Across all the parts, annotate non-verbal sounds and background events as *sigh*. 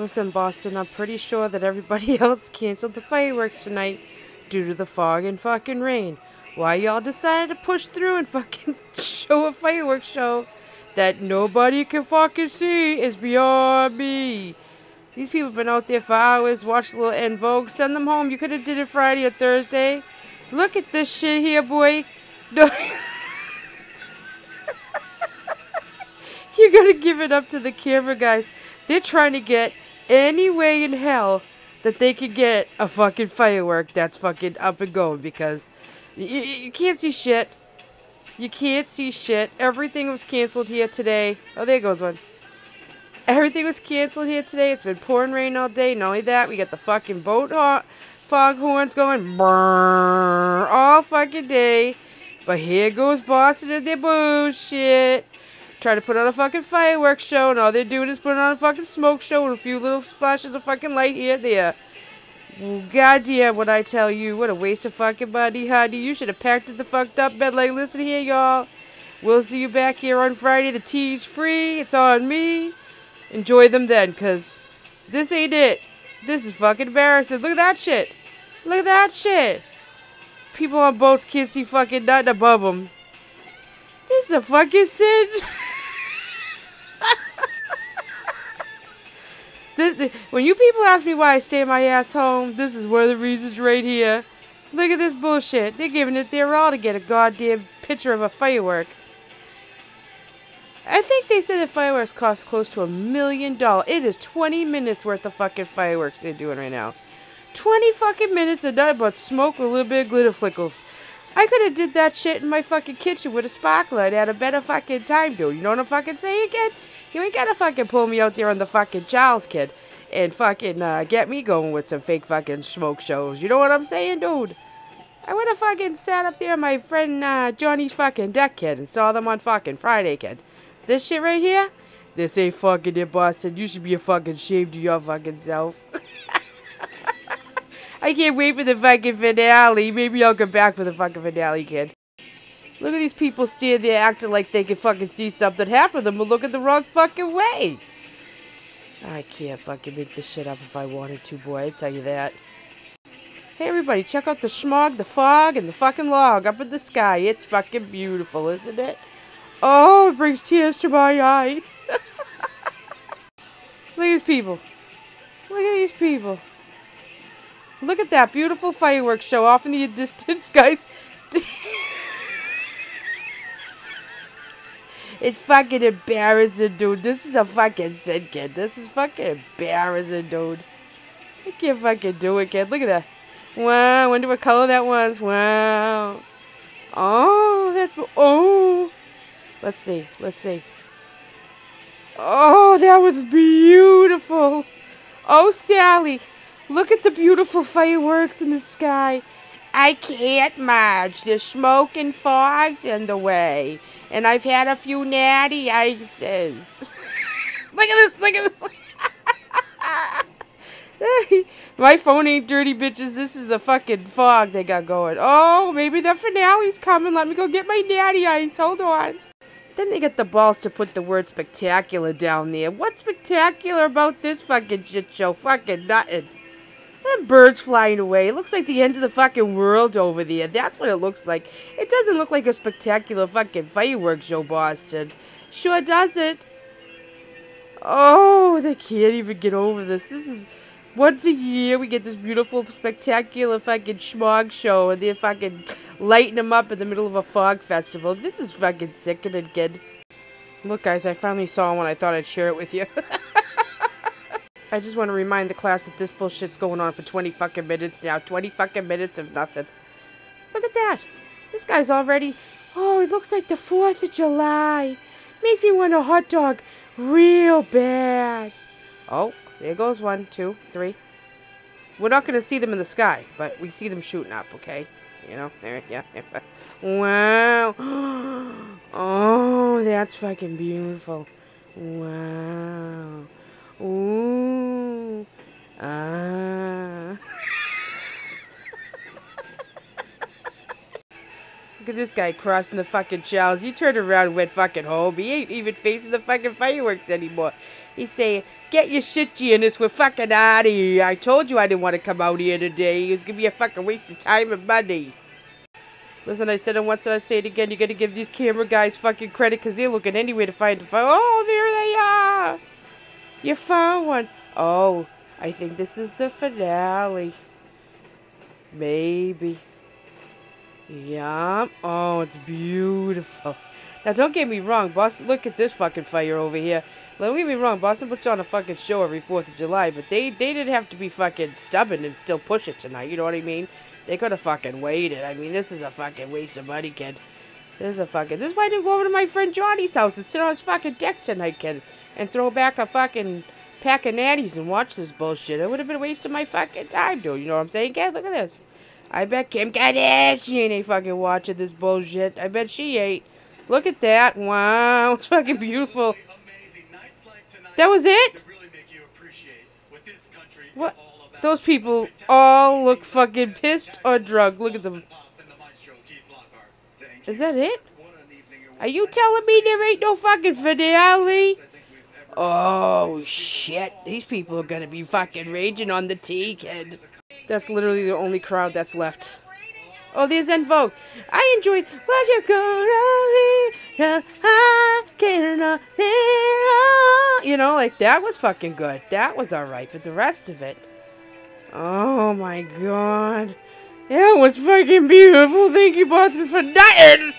Listen, Boston, I'm pretty sure that everybody *laughs* else canceled the fireworks tonight due to the fog and fucking rain. Why y'all decided to push through and fucking *laughs* show a fireworks show that nobody can fucking see is beyond me. These people have been out there for hours, watched the little En Vogue, send them home. You could have did it Friday or Thursday. Look at this shit here, boy. No. *laughs* you gotta give it up to the camera guys. They're trying to get any way in hell that they could get a fucking firework that's fucking up and going because you, you can't see shit. You can't see shit. Everything was canceled here today. Oh, there goes one. Everything was canceled here today. It's been pouring rain all day. Not only that, we got the fucking boat ho- fog horns going brrr, all fucking day. But here goes Boston and their bullshit. Try to put on a fucking fireworks show, and all they're doing is putting on a fucking smoke show with a few little splashes of fucking light here and there. Goddamn, what I tell you, what a waste of fucking money, honey. You should have packed it the fucked up bed. Like, listen here, y'all. We'll see you back here on Friday. The T's free. It's on me. Enjoy them then, because this ain't it. This is fucking embarrassing. Look at that shit. Look at that shit. People on boats can't see fucking nothing above them. This is a fucking sin. *laughs* this, when you people ask me why I stay my ass home, this is one of the reasons right here. Look at this bullshit. They're giving it their all to get a goddamn picture of a firework. I think they said the fireworks cost close to a million dollars. It is 20 minutes worth of fucking fireworks they're doing right now. 20 fucking minutes of nothing but smoke a little bit of glitter flickles. I could have did that shit in my fucking kitchen with a sparkler and had a better fucking time, dude. You know what I'm fucking saying, kid? You ain't gotta fucking pull me out there on the fucking Charles, kid, and fucking uh, get me going with some fake fucking smoke shows. You know what I'm saying, dude? I would have fucking sat up there my friend uh, Johnny's fucking deck, kid, and saw them on fucking Friday, kid. This shit right here, this ain't fucking in Boston. You should be a fucking ashamed of your fucking self. *laughs* I can't wait for the fucking finale. Maybe I'll come back for the fucking finale, kid. Look at these people standing there acting like they can fucking see something. Half of them will look at the wrong fucking way. I can't fucking make this shit up if I wanted to, boy. I tell you that. Hey, everybody, check out the smog, the fog, and the fucking log up in the sky. It's fucking beautiful, isn't it? Oh, it brings tears to my eyes. *laughs* Look at these people. Look at these people. Look at that beautiful fireworks show off in the *laughs* distance, guys. *laughs* it's fucking embarrassing, dude. This is a fucking sin, kid. This is fucking embarrassing, dude. I can't fucking do it, kid. Look at that. Wow, I wonder what color that was. Wow. Oh, that's... Oh. Let's see. Let's see. Oh, that was beautiful. Oh, Sally. Look at the beautiful fireworks in the sky. I can't, Marge. The smoke and fog's in the way. And I've had a few natty ices. *laughs* look at this. Look at this. *laughs* My phone ain't dirty, bitches. This is the fucking fog they got going. Oh, maybe the finale's coming. Let me go get my natty ice. Hold on. Then they get the balls to put the word spectacular down there. What's spectacular about this fucking shit show? Fucking nothing. Them birds flying away. It looks like the end of the fucking world over there. That's what it looks like. It doesn't look like a spectacular fucking fireworks show, Boston. Sure does it. Oh, they can't even get over this. This is once a year we get this beautiful, spectacular fucking schmog show, and they're fucking lighting them up in the middle of a fog festival. This is fucking sickening, kid. Look, guys, I finally saw one. I thought I'd share it with you. *laughs* I just want to remind the class that this bullshit's going on for 20 fucking minutes now. 20 fucking minutes of nothing. Look at that. This guy's already... Oh, it looks like the 4th of July. Makes me want a hot dog real bad. Oh, there goes one, two, three. We're not going to see them in the sky, but we see them shooting up, okay? You know, there, yeah. Wow. *gasps* Oh, that's fucking beautiful. Wow. Ooh. Ah. *laughs* Look at this guy crossing the fucking shells. He turned around and went fucking home. He ain't even facing the fucking fireworks anymore. He's saying, get your shit, Janice. We're fucking out of here. I told you I didn't want to come out here today. It was going to be a fucking waste of time and money. Listen, I said it once and I say it again. You got to give these camera guys fucking credit because they're looking anywhere to find the phone. Oh, there they are. You found one. Oh, I think this is the finale. Maybe. Yum. Oh, it's beautiful. Now, don't get me wrong, Boston. Look at this fucking fire over here. Don't get me wrong, Boston puts on a fucking show every 4th of July, but they, they didn't have to be fucking stubborn and still push it tonight. You know what I mean? They could have fucking waited. I mean, this is a fucking waste of money, kid. This is a fucking... This is why I didn't go over to my friend Johnny's house and sit on his fucking deck tonight, kid. And throw back a fucking pack of natties and watch this bullshit. It would have been of my fucking time, dude. You know what I'm saying, kid? Look at this. I bet Kim Kardashian ain't fucking watching this bullshit. I bet she ain't. Look at that. Wow. *laughs* It's fucking beautiful. That was it? What? Those people all look fucking pissed or drunk. Look at them. Is that it? Are you telling me there ain't no fucking finale? Oh, shit. These people are gonna be fucking raging on the T, kid. That's literally the only crowd that's left. Oh, there's En Vogue. I enjoyed what you You know, like that was fucking good. That was alright, but the rest of it. Oh my god. That was fucking beautiful. Thank you, Boston, for nothing.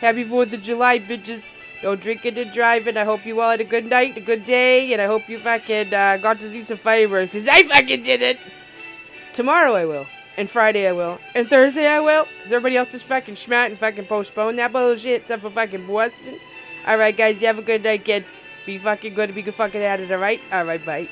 Happy 4th of July, bitches. Don't drink and drive it. I hope you all had a good night, a good day, and I hope you fucking uh, got to see some fireworks, because I fucking did it. Tomorrow I will. And Friday I will. And Thursday I will. Because everybody else is fucking schmat and fucking postpone that bullshit except for fucking Boston. Alright guys, you have a good night, kid. Be fucking good. Be good fucking at it, alright? Alright, bye.